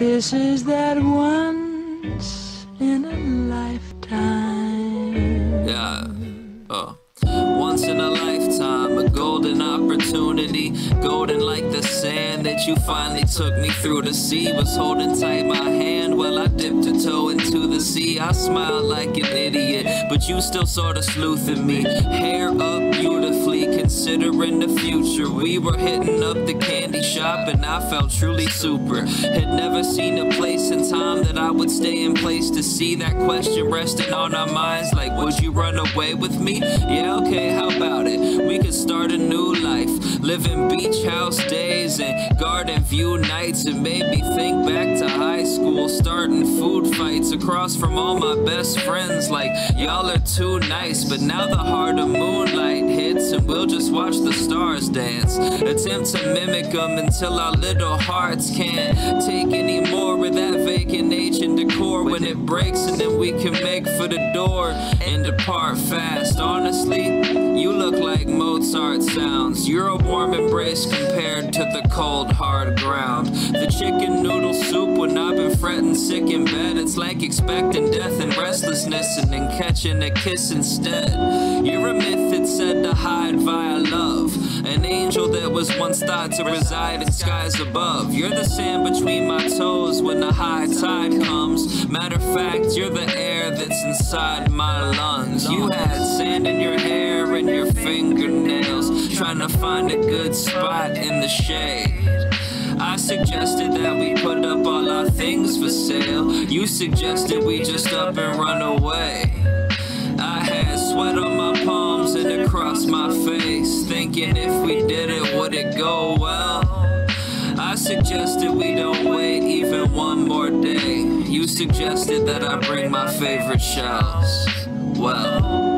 This is that once in a lifetime. Yeah. Oh. Once in a lifetime, a golden opportunity. Golden like the sand that you finally took me through the sea. Was holding tight my hand while I dipped a toe into the sea. I smiled like an idiot, but you still sorta sleuthing me. Hair up beautifully, considering the future. We were hitting up the candy shop, and I felt truly super. Had never seen a place and time that I would stay in place to see that question resting on our minds. Like, would you run away with me? Yeah, okay, how about it? We could start a new life, living beach house days and garden view nights. Made me think back to high school, starting food fights across from all my best friends. Like, y'all are too nice, but now the heart of moonlight hits, and we'll just watch the stars dance. Attempt to mimic them until our little hearts can't take any more of that vacant ancient decor when it breaks, and then we can make for the door and depart fast. Honestly, you look like Mozart sounds. You're a warm embrace compared to the cold, hard ground. The chicken noodle soup when I've been fretting sick in bed. It's like expecting death and restlessness and then catching a kiss instead. You're a myth that's said to hide that was once thought to reside in skies above. You're the sand between my toes when the high tide comes. Matter of fact, you're the air that's inside my lungs. You had sand in your hair and your fingernails, trying to find a good spot in the shade. I suggested that we put up all our things for sale. You suggested we just up and run away. I had sweat on my palms and across my face, thinking if we did it, suggested we don't wait even one more day. You suggested that I bring my favorite shells. Well.